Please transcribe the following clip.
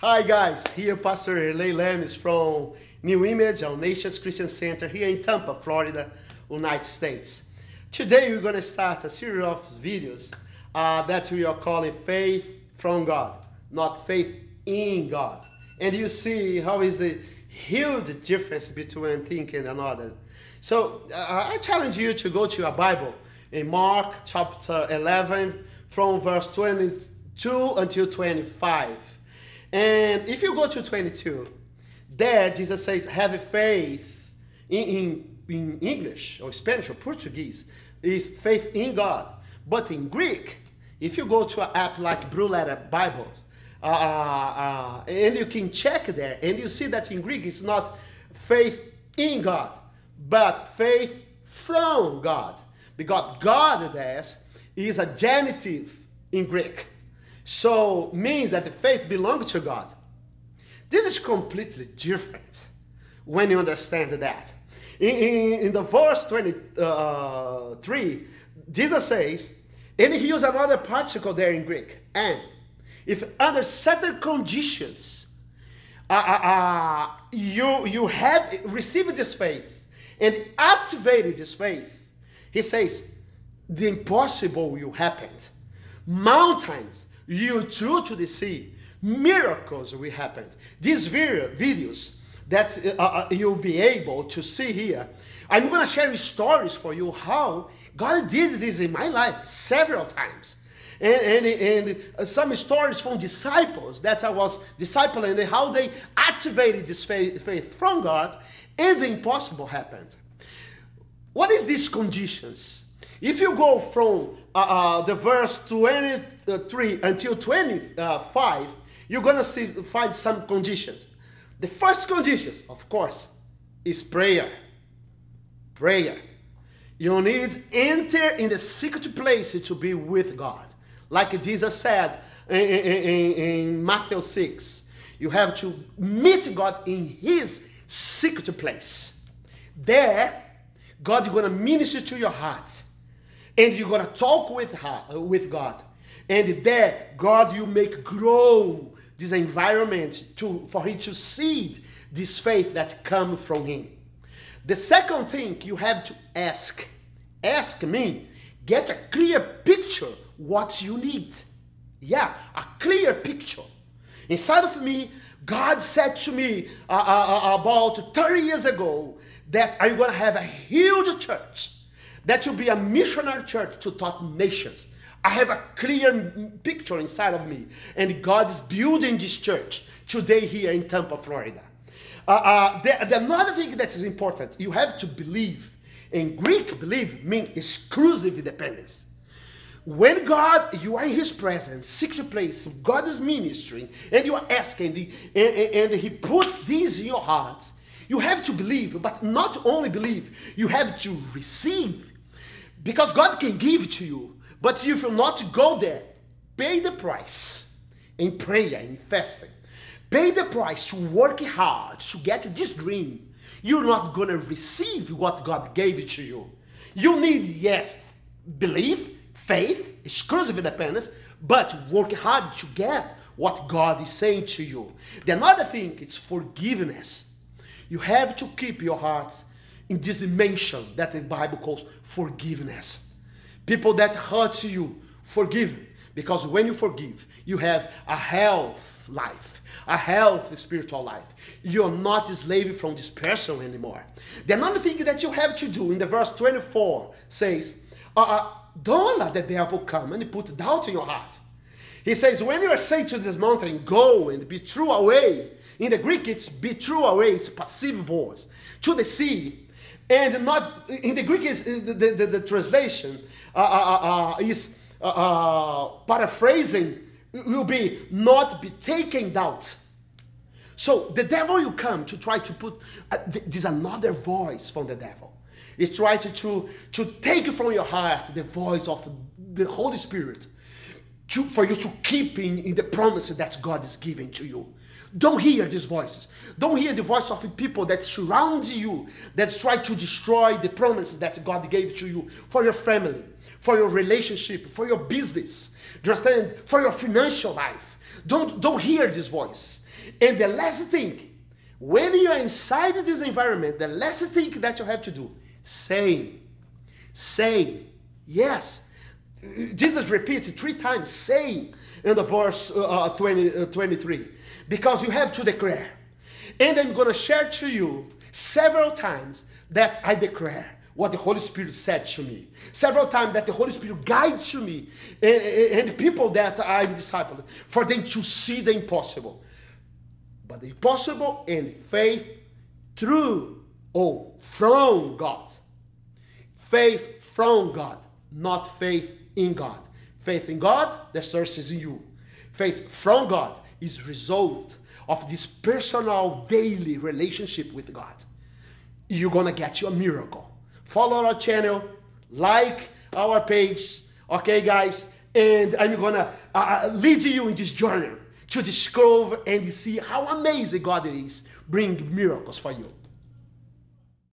Hi guys, here Pastor Erlei Lemes from New Image, our Nations Christian Center here in Tampa, Florida, United States. Today we're going to start a series of videos uh, that we are calling Faith from God, not Faith in God. And you see how is the huge difference between thinking and another. So uh, I challenge you to go to your Bible in Mark chapter 11 from verse 22 until 25. And if you go to 22, there Jesus says, have faith in, in, in English or Spanish or Portuguese is faith in God. But in Greek, if you go to an app like Blue Letter Bible, uh, uh, uh, and you can check there, and you see that in Greek it's not faith in God, but faith from God. Because God there is is a genitive in Greek. So means that the faith belongs to God. This is completely different when you understand that. In, in, in the verse 23, uh, Jesus says, and he uses another particle there in Greek, and if under certain conditions uh, uh, uh, you, you have received this faith and activated this faith, he says, the impossible will happen. Mountains you threw to the sea. Miracles will happen. These video, videos that uh, uh, you'll be able to see here, I'm going to share stories for you how God did this in my life several times. And, and, and some stories from disciples that I was discipling and how they activated this faith, faith from God and the impossible happened. What is these conditions? If you go from uh, uh, the verse 23 until 25, you're going to see find some conditions. The first conditions, of course, is prayer. Prayer. You need to enter in the secret place to be with God. Like Jesus said in, in, in Matthew 6, you have to meet God in his secret place. There, God is going to minister to your heart and you're to talk with her with god. And there god you make grow this environment to for him to seed this faith that come from him. The second thing you have to ask ask me get a clear picture what you need. Yeah a clear picture. Inside of me god said to me uh, uh, uh about 30 years ago that i'm going to have a huge church that will be a missionary church to touch nations. I have a clear picture inside of me, and God is building this church today here in Tampa, Florida. Uh, uh, the, the another thing that is important, you have to believe. In Greek, believe means exclusive independence. When God, you are in His presence, secret place, God is ministering, and you are asking, the, and, and He put these in your hearts. You have to believe, but not only believe, you have to receive because God can give it to you. But if you not go there, pay the price in prayer, in fasting. Pay the price to work hard to get this dream. You're not going to receive what God gave it to you. You need, yes, belief, faith, exclusive independence, but work hard to get what God is saying to you. The another thing is forgiveness. You have to keep your hearts in this dimension that the Bible calls forgiveness. People that hurt you, forgive. Because when you forgive, you have a health life, a healthy spiritual life. You're not a slave from this person anymore. The another thing that you have to do in the verse 24 says, uh, uh, don't let the devil come and put doubt in your heart. He says, when you are saying to this mountain, go and be true away. In the Greek, it's be true away, it's passive voice. To the sea, and not in the Greek is the, the, the translation uh, uh, uh, uh is uh, uh, paraphrasing will be not be taken doubt. So the devil will come to try to put this another voice from the devil. It's try to, to, to take from your heart the voice of the Holy Spirit to, for you to keep in, in the promise that God is giving to you. Don't hear these voices. Don't hear the voice of the people that surround you, that try to destroy the promises that God gave to you for your family, for your relationship, for your business. Do you understand? For your financial life. Don't, don't hear this voice. And the last thing, when you are inside this environment, the last thing that you have to do, say, say, yes. Jesus repeats three times, say in the verse uh, uh 20, uh, 23, because you have to declare. And I'm going to share to you several times that I declare what the Holy Spirit said to me. Several times that the Holy Spirit guides to me and, and people that I'm for them to see the impossible. But the impossible in faith through or from God. Faith from God, not faith in God. Faith in God, the source is in you. Faith from God is result of this personal daily relationship with God. You're gonna get your miracle. Follow our channel, like our page, okay, guys? And I'm gonna uh, uh lead you in this journey to discover and see how amazing God is, bring miracles for you.